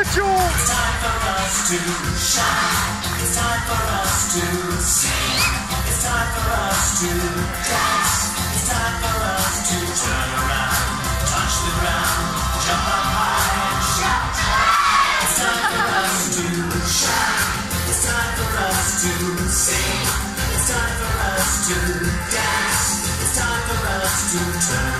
to shine. It's time for us to sing. It's time for us to dance. It's time for us to turn around, touch the ground, jump up high and shout. It's time for us to shine. It's time for us to sing. It's time for us to dance. It's time for us to turn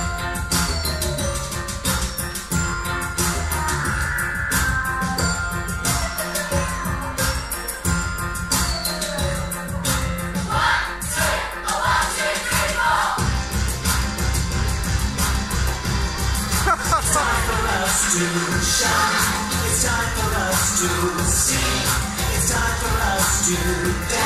to shine. It's time for us to sing. It's time for us to dance.